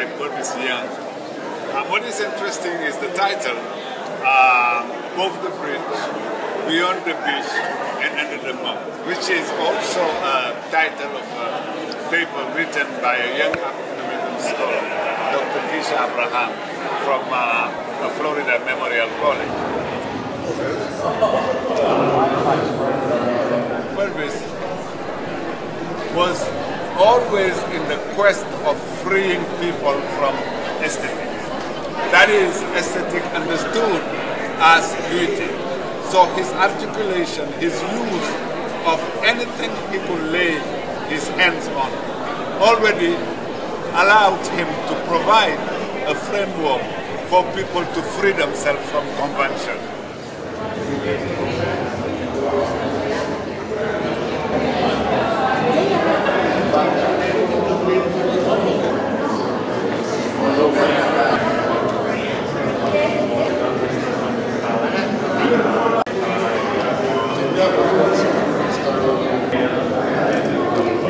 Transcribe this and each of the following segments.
And what is interesting is the title, uh, the Bridge, Beyond the Beach, and Under the Moon, which is also a title of a paper written by a young African-American scholar, Dr. Keisha Abraham, from uh, Florida Memorial College. Purvis was always in the quest of freeing people from aesthetics. That is aesthetic understood as beauty. So his articulation, his use of anything he could lay his hands on already allowed him to provide a framework for people to free themselves from convention. The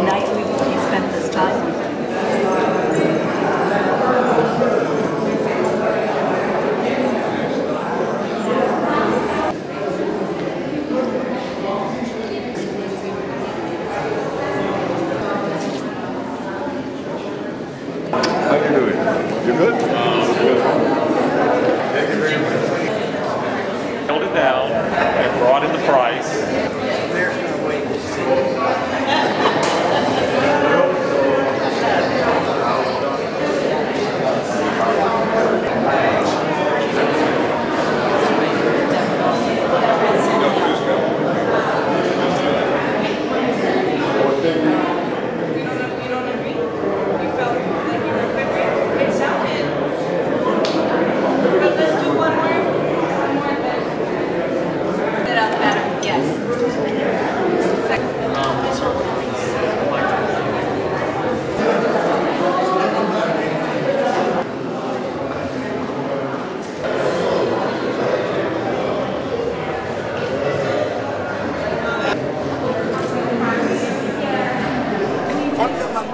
night we, we spent this time with him. How you doing? You good?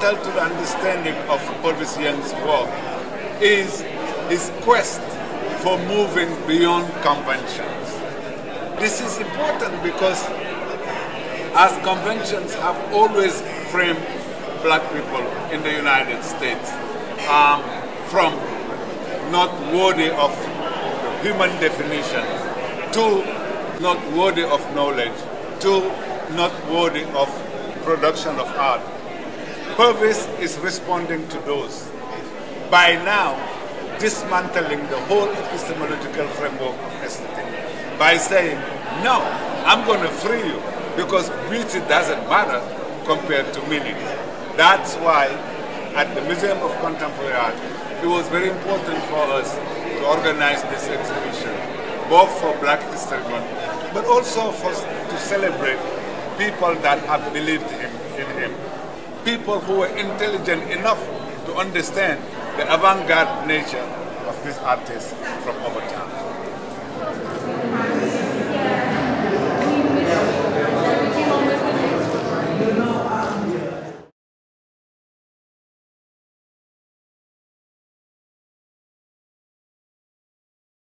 Fundamental to the understanding of Purvis Young's work is his quest for moving beyond conventions. This is important because as conventions have always framed black people in the United States um, from not worthy of human definition to not worthy of knowledge to not worthy of production of art. Purvis is responding to those. By now dismantling the whole epistemological framework of aesthetic by saying, no, I'm going to free you because beauty doesn't matter compared to meaning. That's why at the Museum of Contemporary Art, it was very important for us to organize this exhibition, both for Black History Month, but also for, to celebrate people that have believed him, in him people who were intelligent enough to understand the avant-garde nature of this artist from over time.